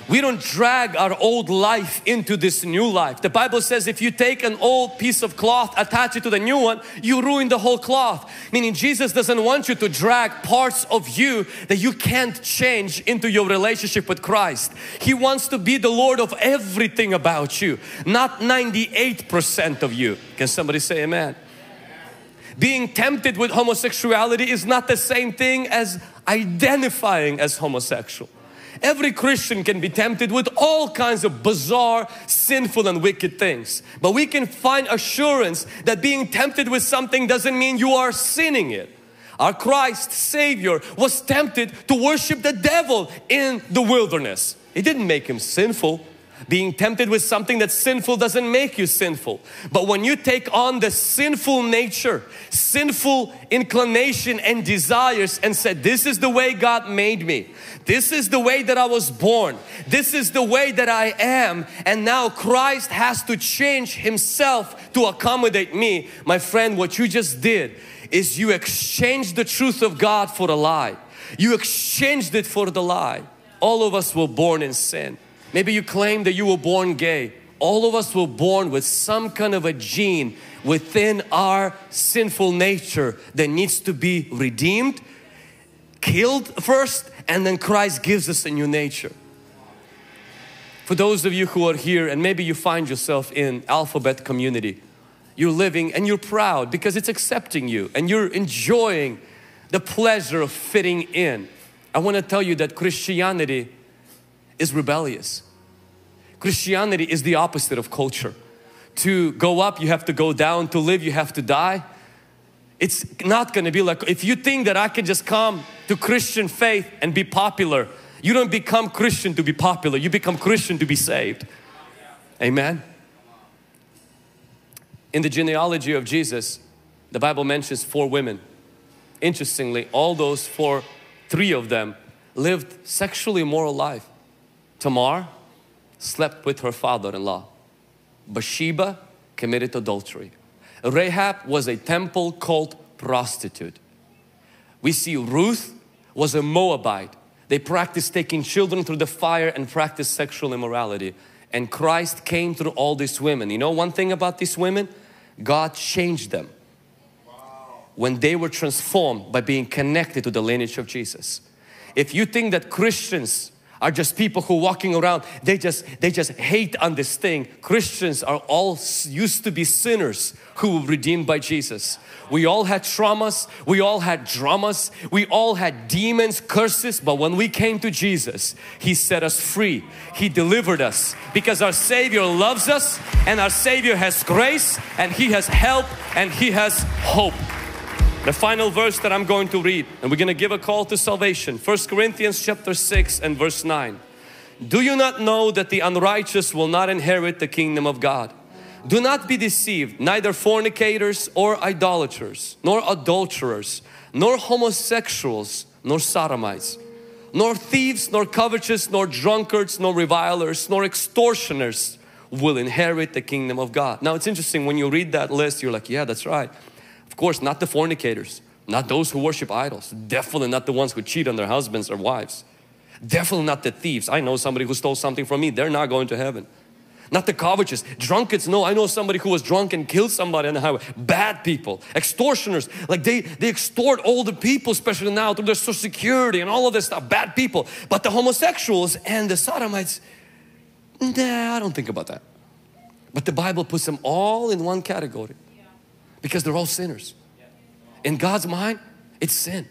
Speaker 1: We don't drag our old life into this new life. The Bible says if you take an old piece of cloth, attach it to the new one, you ruin the whole cloth. Meaning Jesus doesn't want you to drag parts of you that you can't change into your relationship with Christ. He wants to be the Lord of everything about you, not 98% of you. Can somebody say amen? Being tempted with homosexuality is not the same thing as identifying as homosexual. Every Christian can be tempted with all kinds of bizarre, sinful and wicked things. But we can find assurance that being tempted with something doesn't mean you are sinning it. Our Christ Savior was tempted to worship the devil in the wilderness. It didn't make him sinful. Being tempted with something that's sinful doesn't make you sinful. But when you take on the sinful nature, sinful inclination and desires and said, this is the way God made me. This is the way that I was born. This is the way that I am. And now Christ has to change Himself to accommodate me. My friend, what you just did is you exchanged the truth of God for a lie. You exchanged it for the lie. All of us were born in sin. Maybe you claim that you were born gay. All of us were born with some kind of a gene within our sinful nature that needs to be redeemed, killed first, and then Christ gives us a new nature. For those of you who are here and maybe you find yourself in alphabet community, you're living and you're proud because it's accepting you and you're enjoying the pleasure of fitting in. I want to tell you that Christianity is rebellious. Christianity is the opposite of culture. To go up, you have to go down. To live, you have to die. It's not going to be like, if you think that I can just come to Christian faith and be popular, you don't become Christian to be popular. You become Christian to be saved. Amen. In the genealogy of Jesus, the Bible mentions four women. Interestingly, all those four, three of them lived sexually immoral life. Tamar slept with her father-in-law. Bathsheba committed adultery. Rahab was a temple cult prostitute. We see Ruth was a Moabite. They practiced taking children through the fire and practiced sexual immorality. And Christ came through all these women. You know one thing about these women? God changed them when they were transformed by being connected to the lineage of Jesus. If you think that Christians are just people who walking around. They just they just hate on this thing. Christians are all used to be sinners who were redeemed by jesus. We all had traumas. We all had dramas. We all had demons curses. But when we came to jesus he set us free. He delivered us because our savior loves us and our savior has grace and he has help and he has hope The final verse that I'm going to read and we're going to give a call to salvation. 1 Corinthians chapter 6 and verse 9. Do you not know that the unrighteous will not inherit the kingdom of God? Do not be deceived, neither fornicators or idolaters, nor adulterers, nor homosexuals, nor sodomites, nor thieves, nor covetous, nor drunkards, nor revilers, nor extortioners will inherit the kingdom of God. Now it's interesting when you read that list, you're like, yeah, that's right. Course, not the fornicators, not those who worship idols, definitely not the ones who cheat on their husbands or wives, definitely not the thieves. I know somebody who stole something from me, they're not going to heaven. Not the covetous, drunkards. No, I know somebody who was drunk and killed somebody on the highway. Bad people, extortioners. Like they, they extort all the people, especially now through their social security and all of this stuff. Bad people. But the homosexuals and the sodomites, nah, I don't think about that. But the Bible puts them all in one category because they're all sinners. In God's mind, it's sin.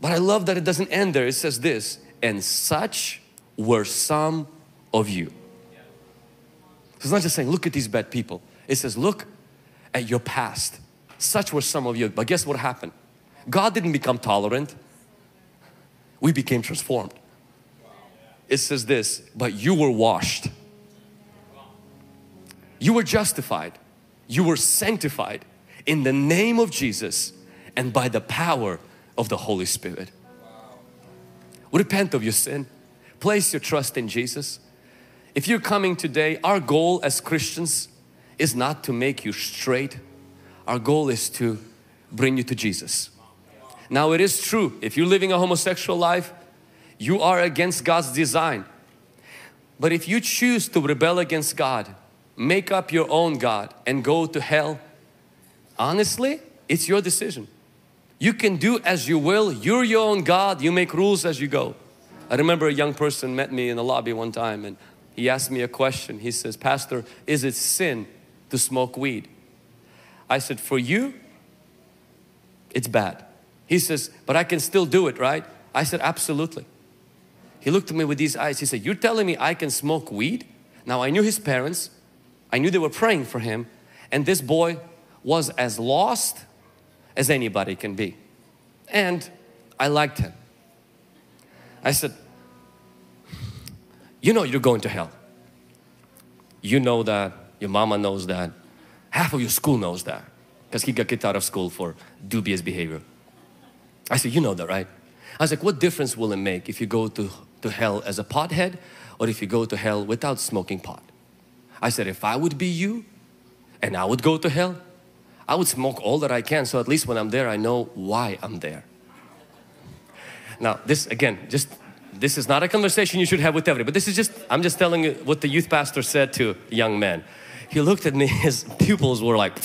Speaker 1: But I love that it doesn't end there. It says this, and such were some of you. So it's not just saying, look at these bad people. It says, look at your past. Such were some of you. But guess what happened? God didn't become tolerant. We became transformed. It says this, but you were washed. You were justified. You were sanctified in the name of Jesus and by the power of the Holy Spirit. Repent of your sin. Place your trust in Jesus. If you're coming today, our goal as Christians is not to make you straight. Our goal is to bring you to Jesus. Now it is true, if you're living a homosexual life, you are against God's design. But if you choose to rebel against God, make up your own God and go to hell, honestly, it's your decision. You can do as you will. You're your own God. You make rules as you go. I remember a young person met me in the lobby one time and he asked me a question. He says, Pastor, is it sin to smoke weed? I said, for you, it's bad. He says, but I can still do it, right? I said, absolutely. He looked at me with these eyes. He said, you're telling me I can smoke weed? Now I knew his parents. I knew they were praying for him. And this boy was as lost as anybody can be. And I liked him. I said, you know you're going to hell. You know that, your mama knows that, half of your school knows that because he got kicked out of school for dubious behavior. I said, you know that, right? I was like, what difference will it make if you go to, to hell as a pothead or if you go to hell without smoking pot? I said, if I would be you and I would go to hell, I would smoke all that I can so at least when I'm there I know why I'm there. Now this again, just this is not a conversation you should have with everybody, but this is just, I'm just telling you what the youth pastor said to young men. He looked at me, <laughs> his pupils were like,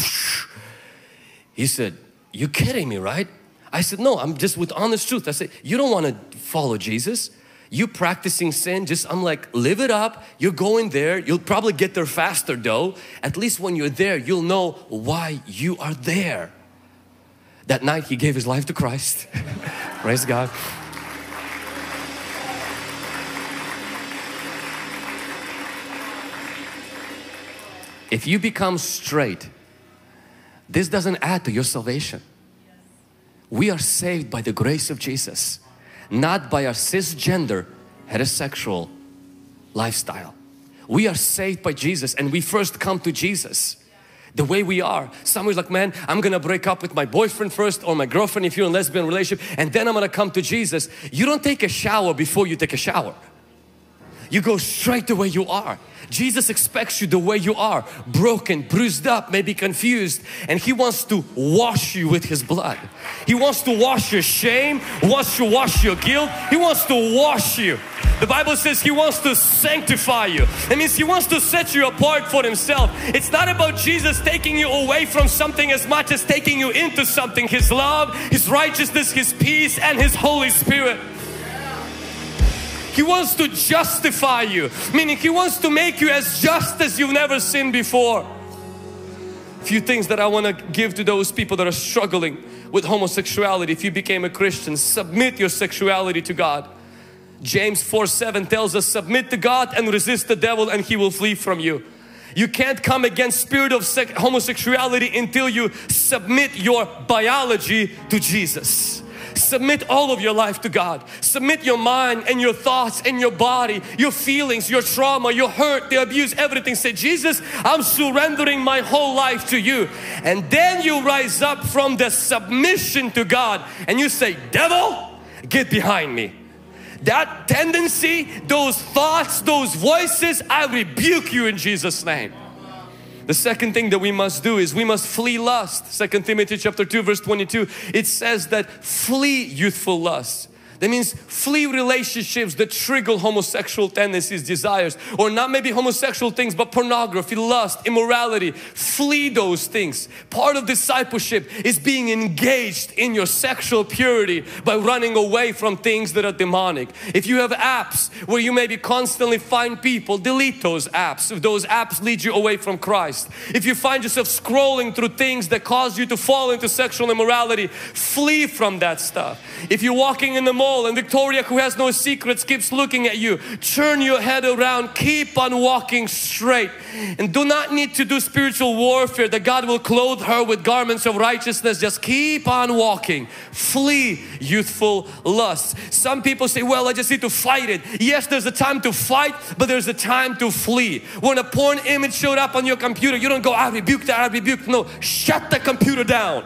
Speaker 1: <laughs> he said, you kidding me, right? I said, no, I'm just with honest truth. I said, you don't want to follow Jesus. You practicing sin, just, I'm like, live it up. You're going there. You'll probably get there faster though. At least when you're there, you'll know why you are there. That night he gave his life to Christ. <laughs> Praise God. If you become straight, this doesn't add to your salvation. We are saved by the grace of Jesus, not by our cisgender heterosexual lifestyle. We are saved by Jesus and we first come to Jesus the way we are. Somebody's like, man, I'm gonna break up with my boyfriend first or my girlfriend if you're in a lesbian relationship and then I'm gonna come to Jesus. You don't take a shower before you take a shower. You go straight the way you are. Jesus expects you the way you are, broken, bruised up, maybe confused, and He wants to wash you with His blood. He wants to wash your shame, wants to wash your guilt, He wants to wash you. The Bible says He wants to sanctify you. That means He wants to set you apart for Himself. It's not about Jesus taking you away from something as much as taking you into something. His love, His righteousness, His peace and His Holy Spirit. He wants to justify you, meaning He wants to make you as just as you've never seen before. A Few things that I want to give to those people that are struggling with homosexuality. If you became a Christian, submit your sexuality to God. James 4 7 tells us, submit to God and resist the devil and he will flee from you. You can't come against spirit of homosexuality until you submit your biology to Jesus. Submit all of your life to God. Submit your mind and your thoughts and your body, your feelings, your trauma, your hurt, the abuse, everything. Say, Jesus, I'm surrendering my whole life to you. And then you rise up from the submission to God and you say, devil, get behind me that tendency, those thoughts, those voices, I rebuke you in Jesus name. The second thing that we must do is we must flee lust. Second Timothy chapter 2 verse 22 it says that flee youthful lust. That means flee relationships that trigger homosexual tendencies, desires, or not maybe homosexual things, but pornography, lust, immorality. Flee those things. Part of discipleship is being engaged in your sexual purity by running away from things that are demonic. If you have apps where you maybe constantly find people, delete those apps if those apps lead you away from Christ. If you find yourself scrolling through things that cause you to fall into sexual immorality, flee from that stuff. If you're walking in the mall and Victoria who has no secrets keeps looking at you. Turn your head around, keep on walking straight and do not need to do spiritual warfare that God will clothe her with garments of righteousness. Just keep on walking. Flee youthful lusts. Some people say, well, I just need to fight it. Yes, there's a time to fight, but there's a time to flee. When a porn image showed up on your computer, you don't go, I rebuke that, I rebuke. No, shut the computer down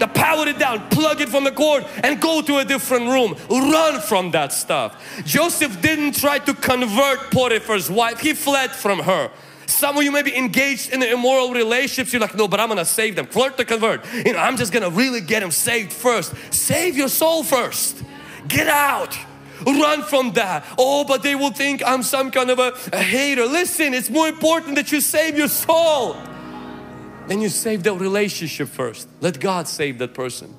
Speaker 1: to power it down, plug it from the cord and go to a different room. Run from that stuff. Joseph didn't try to convert Potiphar's wife. He fled from her. Some of you may be engaged in immoral relationships. You're like, no, but I'm to save them. Flirt to convert. You know, I'm just to really get them saved first. Save your soul first. Get out. Run from that. Oh, but they will think I'm some kind of a, a hater. Listen, it's more important that you save your soul. Then you save that relationship first. Let God save that person.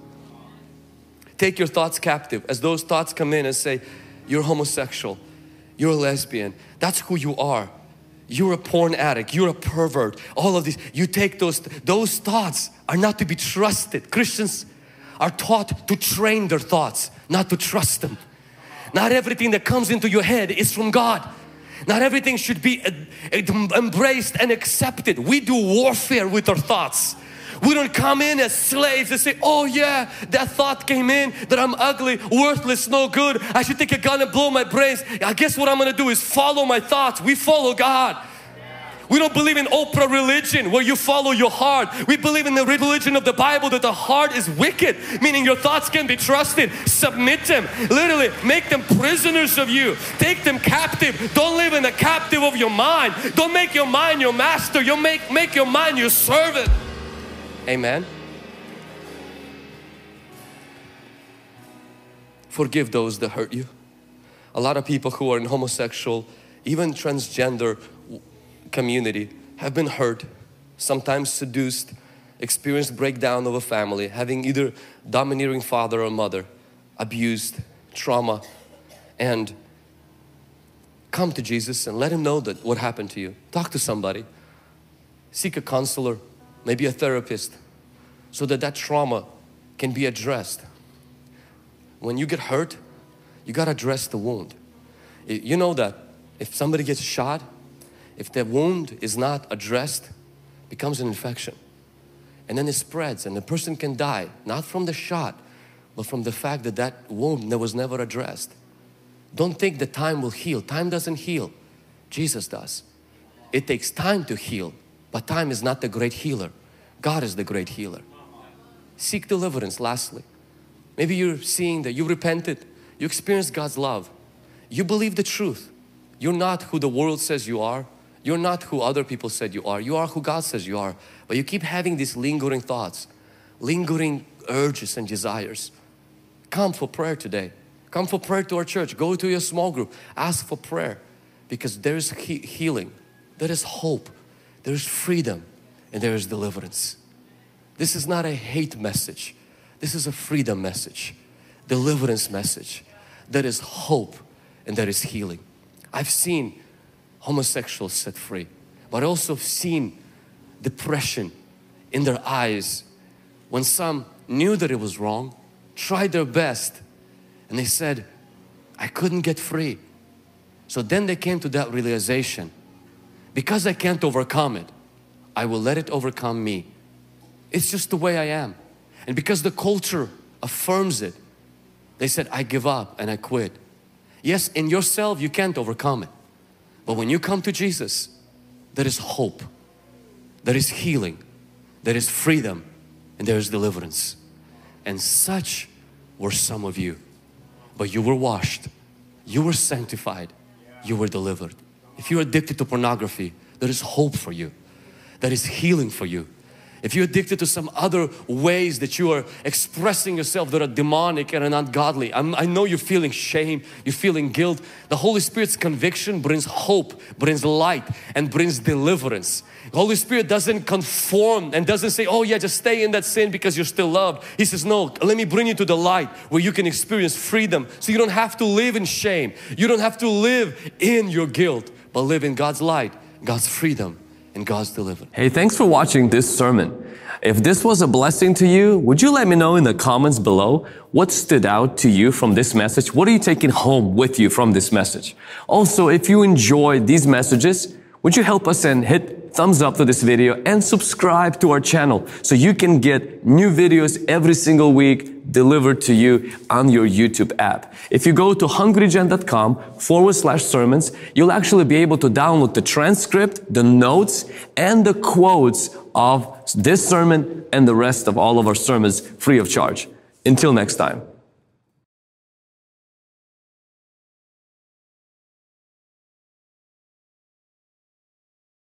Speaker 1: Take your thoughts captive as those thoughts come in and say, you're homosexual, you're a lesbian, that's who you are. You're a porn addict, you're a pervert, all of these. You take those, those thoughts are not to be trusted. Christians are taught to train their thoughts, not to trust them. Not everything that comes into your head is from God. Not everything should be uh, uh, embraced and accepted. We do warfare with our thoughts. We don't come in as slaves and say, oh yeah, that thought came in that I'm ugly, worthless, no good. I should take a gun and blow my brains. I guess what I'm going to do is follow my thoughts. We follow God. We don't believe in Oprah religion where you follow your heart. We believe in the religion of the Bible that the heart is wicked, meaning your thoughts can be trusted. Submit them, literally make them prisoners of you. Take them captive. Don't live in the captive of your mind. Don't make your mind your master. You make, make your mind your servant. Amen. Forgive those that hurt you. A lot of people who are in homosexual, even transgender community have been hurt, sometimes seduced, experienced breakdown of a family, having either domineering father or mother, abused, trauma, and come to Jesus and let Him know that what happened to you. Talk to somebody. Seek a counselor, maybe a therapist, so that that trauma can be addressed. When you get hurt, you got to address the wound. You know that if somebody gets shot, if the wound is not addressed, becomes an infection. And then it spreads and the person can die, not from the shot, but from the fact that that wound that was never addressed. Don't think the time will heal. Time doesn't heal. Jesus does. It takes time to heal, but time is not the great healer. God is the great healer. Seek deliverance lastly. Maybe you're seeing that you repented, you experienced God's love, you believe the truth. You're not who the world says you are. You're not who other people said you are. You are who God says you are. But you keep having these lingering thoughts, lingering urges and desires. Come for prayer today. Come for prayer to our church. Go to your small group. Ask for prayer because there is he healing, there is hope, there is freedom, and there is deliverance. This is not a hate message. This is a freedom message, deliverance message. There is hope and there is healing. I've seen homosexuals set free. But I also seen depression in their eyes when some knew that it was wrong, tried their best and they said, I couldn't get free. So then they came to that realization because I can't overcome it, I will let it overcome me. It's just the way I am. And because the culture affirms it, they said, I give up and I quit. Yes, in yourself you can't overcome it. But when you come to Jesus, there is hope, there is healing, there is freedom, and there is deliverance. And such were some of you. But you were washed, you were sanctified, you were delivered. If you're addicted to pornography, there is hope for you. There is healing for you. If you're addicted to some other ways that you are expressing yourself that are demonic and are ungodly, I'm, I know you're feeling shame, you're feeling guilt. The Holy Spirit's conviction brings hope, brings light, and brings deliverance. The Holy Spirit doesn't conform and doesn't say, oh yeah, just stay in that sin because you're still loved. He says, no, let me bring you to the light where you can experience freedom so you don't have to live in shame. You don't have to live in your guilt, but live in God's light, God's freedom, and God's deliverance.
Speaker 2: Hey, thanks for watching this sermon. If this was a blessing to you, would you let me know in the comments below what stood out to you from this message? What are you taking home with you from this message? Also, if you enjoyed these messages, would you help us and hit thumbs up to this video and subscribe to our channel so you can get new videos every single week delivered to you on your YouTube app. If you go to hungrygen.com forward slash sermons, you'll actually be able to download the transcript, the notes, and the quotes of this sermon and the rest of all of our sermons free of charge. Until next time.